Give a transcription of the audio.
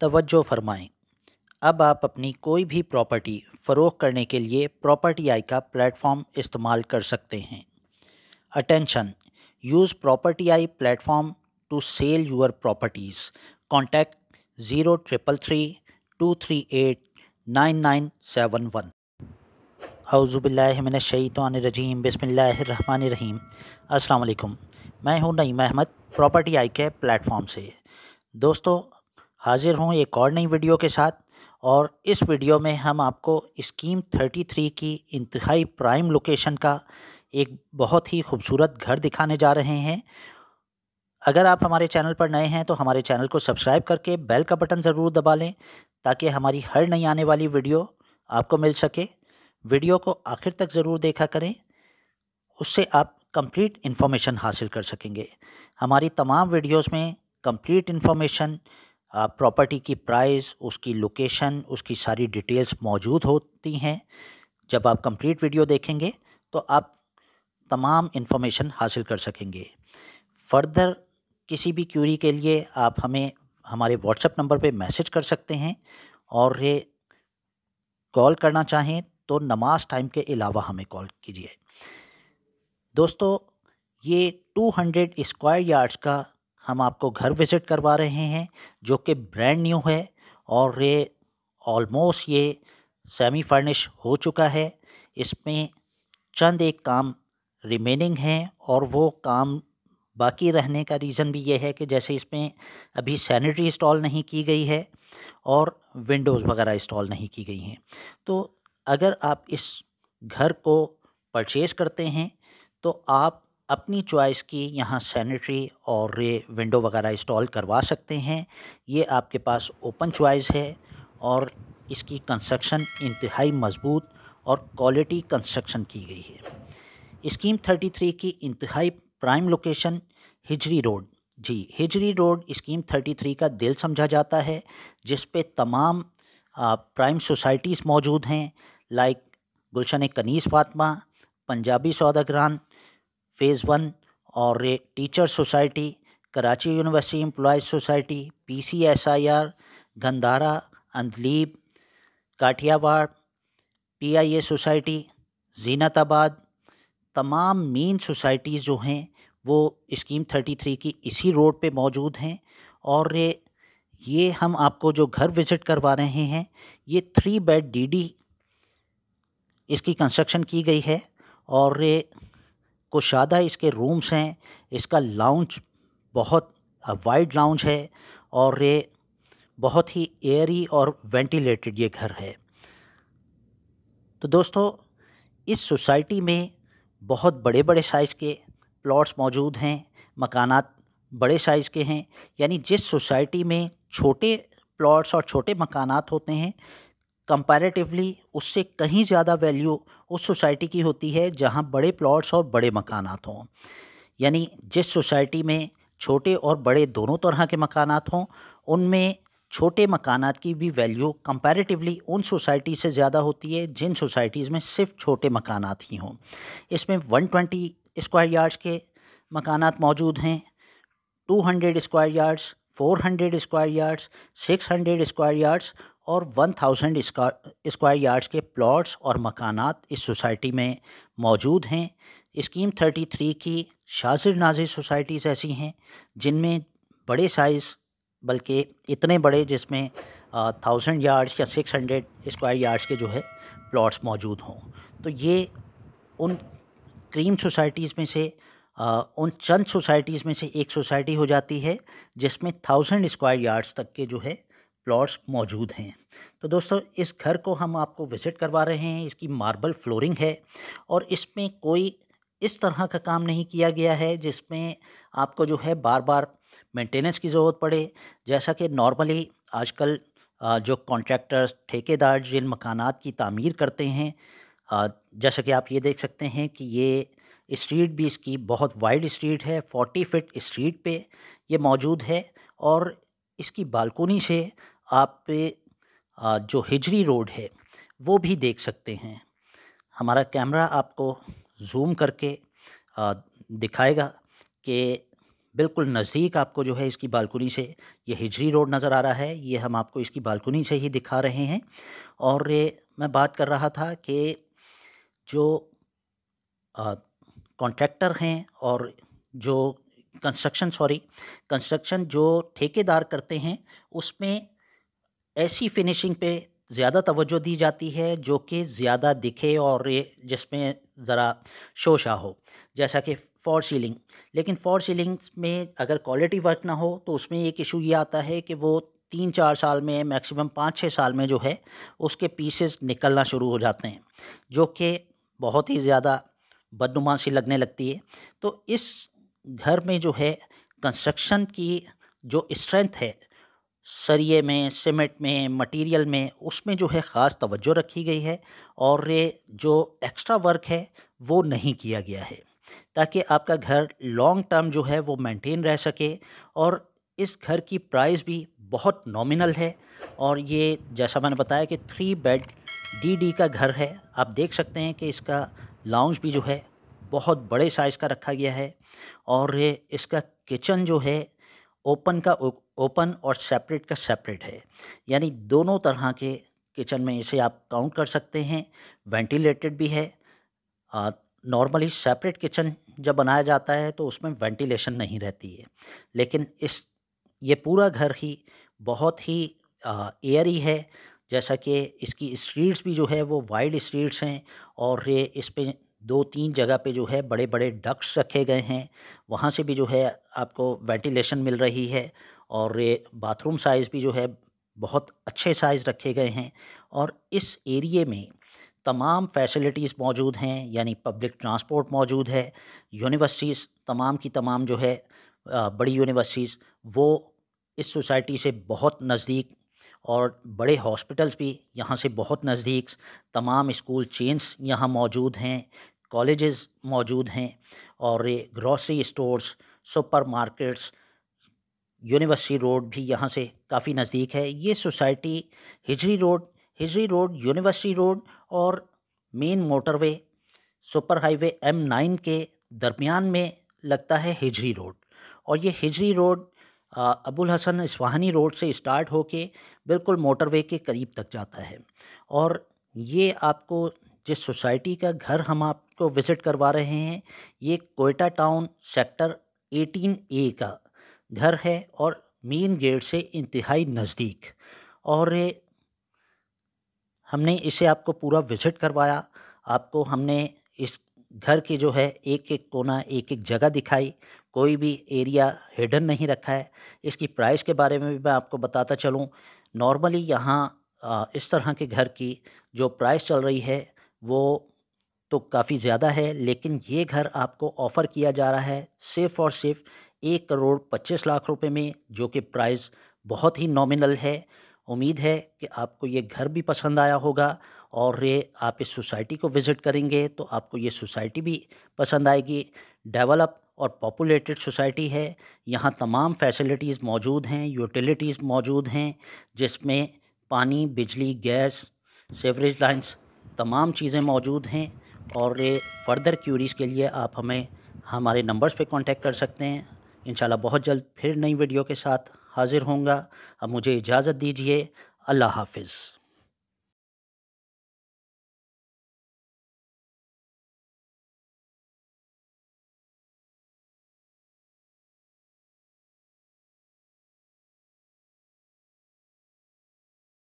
तवज्जो फरमाएँ। अब आप अपनी कोई भी प्रॉपर्टी फ़रोख करने के लिए प्रॉपर्टी आई का प्लेटफॉर्म इस्तेमाल कर सकते हैं। Attention, use property I platform to sell your properties. Contact zero triple three two three eight nine nine seven one. अउज़ुबिल्लिमिनशैतरजीम बसमीम अस्सलाम वालेकुम मैं हूँ नईम अहमद, प्रॉपर्टी आई के प्लेटफॉर्म से। दोस्तों हाज़िर हूँ एक और नई वीडियो के साथ। और इस वीडियो में हम आपको स्कीम 33 की इंतहाई प्राइम लोकेशन का एक बहुत ही खूबसूरत घर दिखाने जा रहे हैं। अगर आप हमारे चैनल पर नए हैं तो हमारे चैनल को सब्सक्राइब करके बेल का बटन ज़रूर दबा लें ताकि हमारी हर नई आने वाली वीडियो आपको मिल सके। वीडियो को आखिर तक ज़रूर देखा करें, उससे आप कंप्लीट इन्फॉर्मेशन हासिल कर सकेंगे। हमारी तमाम वीडियोस में कंप्लीट इन्फॉर्मेशन प्रॉपर्टी की प्राइस उसकी लोकेशन उसकी सारी डिटेल्स मौजूद होती हैं। जब आप कंप्लीट वीडियो देखेंगे तो आप तमाम इन्फॉर्मेशन हासिल कर सकेंगे। फ़र्दर किसी भी क्यूरी के लिए आप हमें, हमारे व्हाट्सएप नंबर पे मैसेज कर सकते हैं और ये कॉल करना चाहें तो नमाज़ टाइम के अलावा हमें कॉल कीजिए। दोस्तों, ये 200 स्क्वायर यार्ड्स का हम आपको घर विज़िट करवा रहे हैं, जो कि ब्रांड न्यू है और ये ऑलमोस्ट ये सेमी फर्निश हो चुका है। इसमें चंद एक काम रिमेनिंग हैं और वो काम बाकी रहने का रीज़न भी ये है कि जैसे इसमें अभी सैनिटरी इंस्टॉल नहीं की गई है और विंडोज़ वगैरह इंस्टॉल नहीं की गई हैं। तो अगर आप इस घर को परचेज़ करते हैं तो आप अपनी चॉइस की यहाँ सैनिटरी और ये विंडो वगैरह इंस्टॉल करवा सकते हैं। ये आपके पास ओपन चॉइस है और इसकी कंस्ट्रक्शन इंतहाई मज़बूत और क्वालिटी कंस्ट्रक्शन की गई है। स्कीम थर्टी थ्री की इंतहाई प्राइम लोकेशन हिजरी रोड। जी, Hijri road scheme thirty three का दिल समझा जाता है, जिस पे तमाम प्राइम सोसाइटीज़ मौजूद हैं, like Gulshan Kaneez Fatima, Punjabi Saudagaran phase one और teacher society Karachi university employees society P C S I R Gandhara Andleeb Kathiawar P I A society Zeenatabad तमाम मेन सोसाइटीज़ जो हैं, वो scheme thirty three की इसी road पे मौजूद हैं और ये हम आपको जो घर विज़िट करवा रहे हैं, ये थ्री बेड डीडी इसकी कंस्ट्रक्शन की गई है और कुशादा इसके रूम्स हैं। इसका लाउंज बहुत वाइड लाउंज है और ये बहुत ही एयरी और वेंटिलेटेड ये घर है। तो दोस्तों, इस सोसाइटी में बहुत बड़े बड़े साइज़ के प्लॉट्स मौजूद हैं, मकानात बड़े साइज़ के हैं। यानी जिस सोसाइटी में छोटे प्लॉट्स और छोटे मकानात होते हैं कंपैरेटिवली उससे कहीं ज़्यादा वैल्यू उस सोसाइटी की होती है जहाँ बड़े प्लॉट्स और बड़े मकानात हों। यानी जिस सोसाइटी में छोटे और बड़े दोनों तरह के मकानात हों, उनमें छोटे मकानात की भी वैल्यू कंपैरेटिवली उन सोसाइटी से ज़्यादा होती है जिन सोसाइटीज़ में सिर्फ़ छोटे मकानात ही हों। इसमें 120 स्क्वायर यार्ड्स के मकानात मौजूद हैं 200 square yards 400 square yards 600 square yards और वन थाउज़ेंड स्क्वायर यार्ड्स के प्लॉट्स और मकानात इस सोसाइटी में मौजूद हैं। स्कीम थर्टी थ्री की शाजिर नाजिर सोसाइटीज़ ऐसी हैं, जिनमें बड़े साइज़ बल्कि इतने बड़े जिसमें थाउज़ेंड यार्ड्स या सिक्स हंड्रेड स्क्वायर यार्ड्स के जो है प्लॉट्स मौजूद हों। तो ये उन क्रीम सोसाइटीज़ में से उन चंद सोसाइटीज़ में से एक सोसाइटी हो जाती है, जिसमें थाउज़ेंड स्क्वायर यार्ड्स तक के जो है प्लॉट्स मौजूद हैं। तो दोस्तों, इस घर को हम आपको विज़िट करवा रहे हैं, इसकी मार्बल फ्लोरिंग है और इसमें कोई इस तरह का काम नहीं किया गया है, जिसमें आपको जो है बार बार मेंटेनेंस की ज़रूरत पड़े। जैसा कि नॉर्मली आजकल जो कॉन्ट्रैक्टर्स ठेकेदार जिन मकानात की तामीर करते हैं जैसा कि आप ये देख सकते हैं कि ये स्ट्रीट भी इसकी बहुत वाइड स्ट्रीट है, फोर्टी फिट स्ट्रीट पे ये मौजूद है और इसकी बालकोनी से आप जो हिजरी रोड है वो भी देख सकते हैं। हमारा कैमरा आपको जूम करके दिखाएगा कि बिल्कुल नज़दीक आपको जो है इसकी बालकुनी से ये हिजरी रोड नज़र आ रहा है। ये हम आपको इसकी बालकुनी से ही दिखा रहे हैं और मैं बात कर रहा था कि जो कॉन्ट्रैक्टर हैं और जो कंस्ट्रक्शन सॉरी कंस्ट्रक्शन जो ठेकेदार करते हैं, उसमें ऐसी फिनिशिंग पे ज़्यादा तवज्जो दी जाती है जो कि ज़्यादा दिखे और ये जिसमें ज़रा शोशा हो, जैसा कि फॉर सीलिंग लेकिन फॉर सीलिंग में अगर क्वालिटी वर्क ना हो तो उसमें एक इशू ये आता है कि वो तीन चार साल में मैक्सिमम पाँच छः साल में जो है, उसके पीसेस निकलना शुरू हो जाते हैं, जो कि बहुत ही ज़्यादा बदनुमा सी लगने लगती है। तो इस घर में जो है कंस्ट्रक्शन की जो स्ट्रेंथ है सरिए में सीमेंट में मटेरियल में, उसमें जो है ख़ास तवज्जो रखी गई है और ये जो एक्स्ट्रा वर्क है, वो नहीं किया गया है। ताकि आपका घर लॉन्ग टर्म जो है, वो मेंटेन रह सके और इस घर की प्राइस भी बहुत नॉमिनल है और ये जैसा मैंने बताया कि थ्री बेड डी डी का घर है। आप देख सकते हैं कि इसका लाउंज भी जो है, बहुत बड़े साइज़ का रखा गया है और इसका किचन जो है ओपन का ओपन और सेपरेट का सेपरेट है। यानी दोनों तरह के किचन में इसे आप काउंट कर सकते हैं। वेंटिलेटेड भी है। नॉर्मली सेपरेट किचन जब बनाया जाता है तो उसमें वेंटिलेशन नहीं रहती है। लेकिन इस, ये पूरा घर ही बहुत ही एयरी है जैसा कि इसकी स्ट्रीट्स भी जो है वो वाइड स्ट्रीट्स हैं और ये इस पर दो तीन जगह पे जो है बड़े बड़े डक्स रखे गए हैं। वहाँ से भी जो है आपको वेंटिलेशन मिल रही है और ये बाथरूम साइज़ भी जो है बहुत अच्छे साइज़ रखे गए हैं और इस एरिए में तमाम फैसिलिटीज़ मौजूद हैं, यानी पब्लिक ट्रांसपोर्ट मौजूद है, यूनिवर्सिटीज़ तमाम की तमाम जो है बड़ी यूनिवर्सिटीज़, वो इस सोसाइटी से बहुत नज़दीक और बड़े हॉस्पिटल्स भी यहाँ से बहुत नज़दीक। तमाम स्कूल चेंस यहाँ मौजूद हैं, कॉलेजेस मौजूद हैं और ये grocery stores, super markets, university road भी यहाँ से काफ़ी नज़दीक है। ये society Hijri road Hijri road, university road और main motorway, super highway M nine के दरमियान में लगता है हिजरी रोड। और ये हिजरी रोड अबुल हसन इस्वाहानी रोड से स्टार्ट होके बिल्कुल मोटरवे के करीब तक जाता है। और ये आपको जिस सोसाइटी का घर हम आपको विज़िट करवा रहे हैं, ये कोयटा टाउन सेक्टर 18 ए का घर है और मेन गेट से इंतहाई नज़दीक। और हमने इसे आपको पूरा विज़िट करवाया। आपको हमने इस घर के जो है एक एक कोना एक एक जगह दिखाई, कोई भी एरिया हिडन नहीं रखा है। इसकी प्राइस के बारे में भी मैं आपको बताता चलूँ। नॉर्मली यहाँ इस तरह के घर की जो प्राइस चल रही है, वो तो काफ़ी ज़्यादा है, लेकिन ये घर आपको ऑफ़र किया जा रहा है सिर्फ़ और सिर्फ़ एक करोड़ पच्चीस लाख रुपए में, जो कि प्राइस बहुत ही नॉमिनल है। उम्मीद है कि आपको ये घर भी पसंद आया होगा। और ये आप इस सोसाइटी को विज़िट करेंगे तो आपको ये सोसाइटी भी पसंद आएगी। डेवलप और पॉपुलेटेड सोसाइटी है। यहाँ तमाम फैसिलिटीज़ मौजूद हैं, यूटिलिटीज़ मौजूद हैं, जिसमें पानी, बिजली, गैस, सेवरेज लाइंस तमाम चीज़ें मौजूद हैं। और ये फ़र्दर क्यूरीज़ के लिए आप हमें, हमारे नंबर्स पे कांटेक्ट कर सकते हैं। इंशाल्लाह बहुत जल्द फिर नई वीडियो के साथ हाज़िर होंगे अब मुझे इजाज़त दीजिए। अल्लाह हाफिज़।